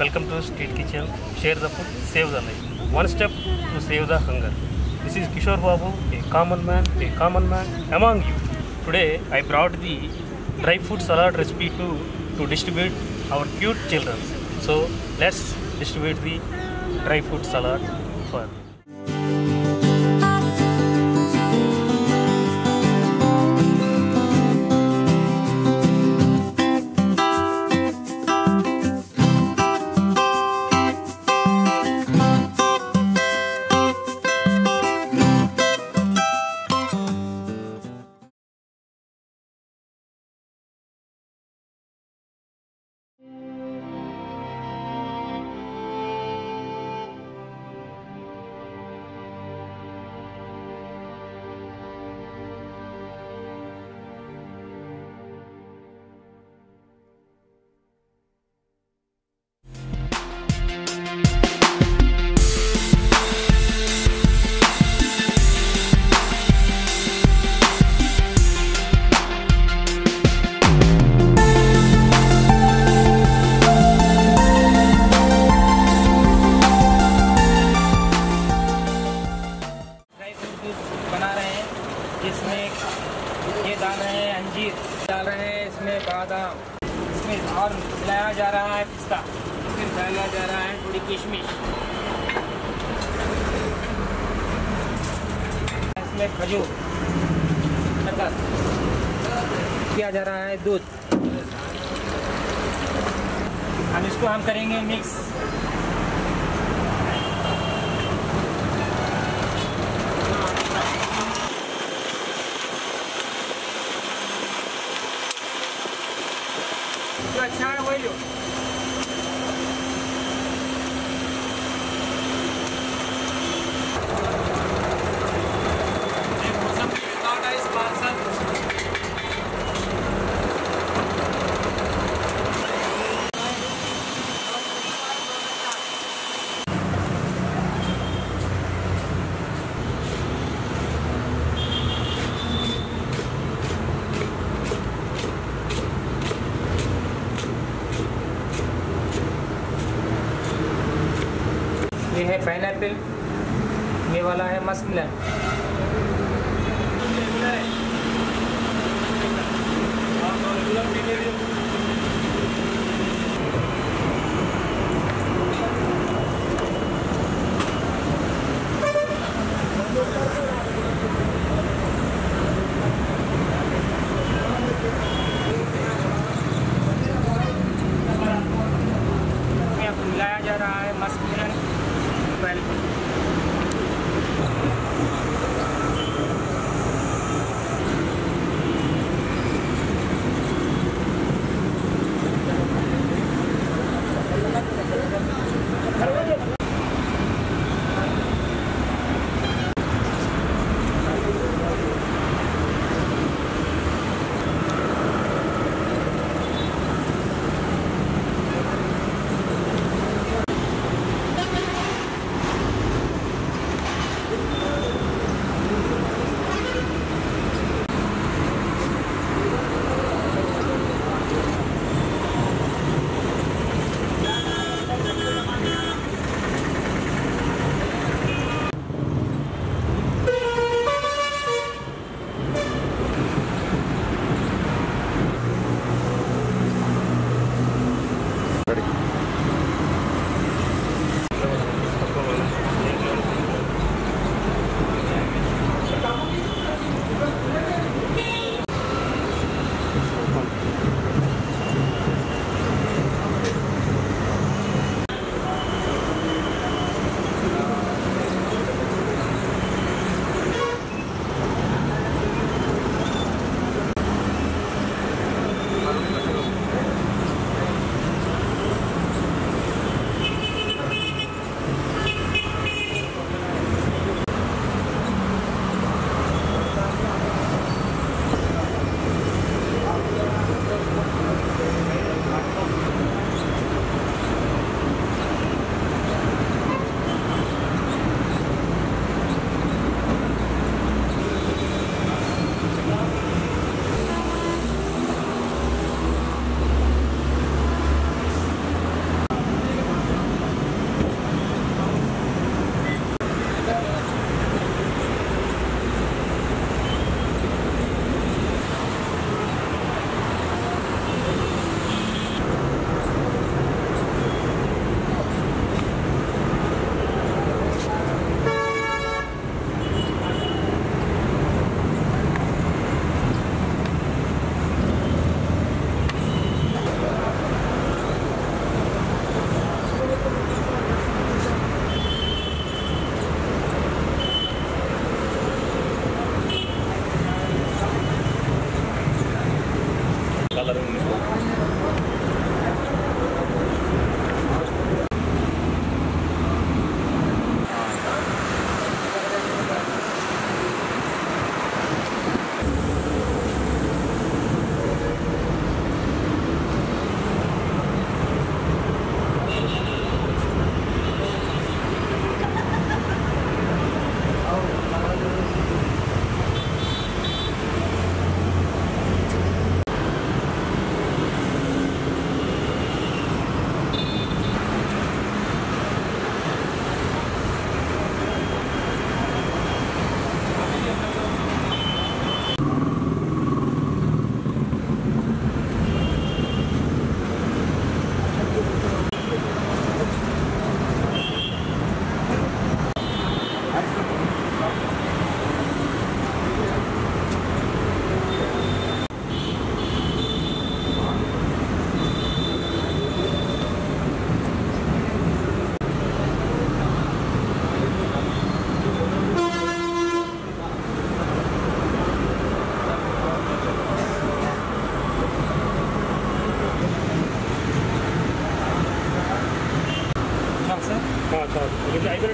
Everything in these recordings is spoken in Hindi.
Welcome to Street Kitchen. Share the food, save the life. One step to save the hunger. This is Kishore Babu, a common man, a common man among you. Today I brought the dry food salad recipe to to distribute our cute children. So let's distribute the dry food salad for. और मिलाया जा रहा है पिस्ता। फिर डाला जा रहा है थोड़ी किशमिश। इसमें खजूर, शक्कर किया जा रहा है दूध। अब इसको हम करेंगे मिक्स जो अच्छा है वही लो पाइनएप्पल ये वाला है मस्कमिलन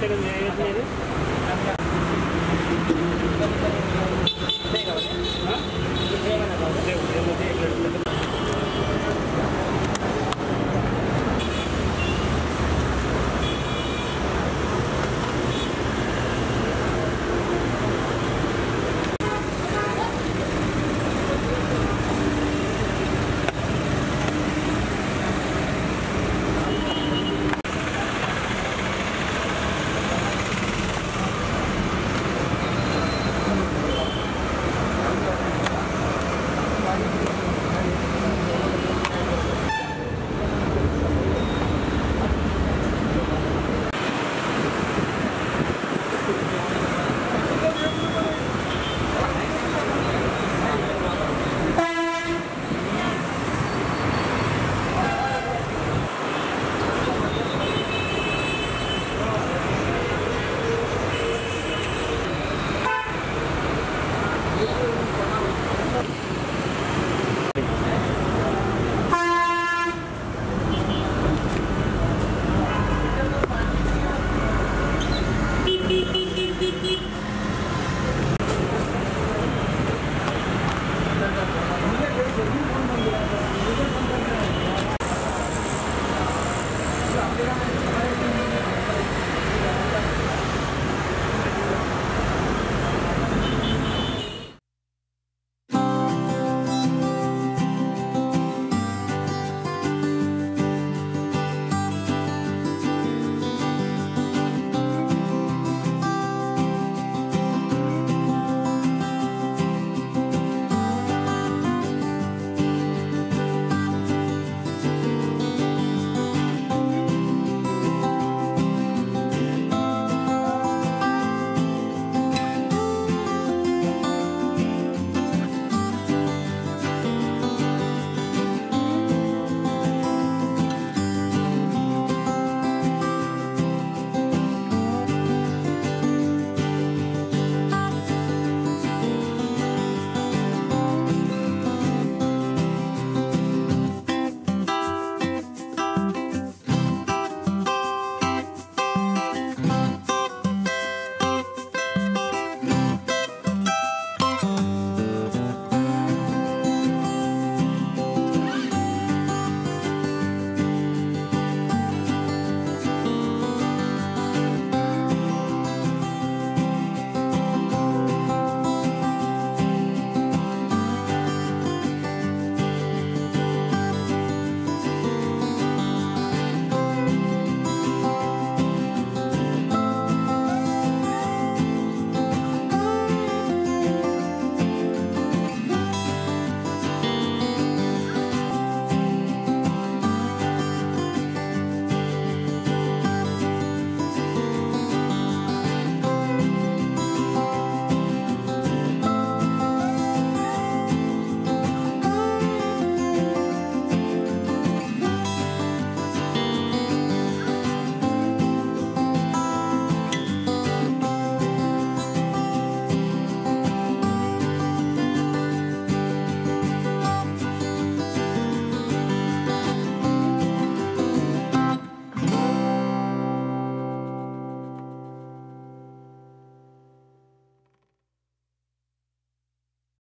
എടുക്കുന്നത് ഏകദേശം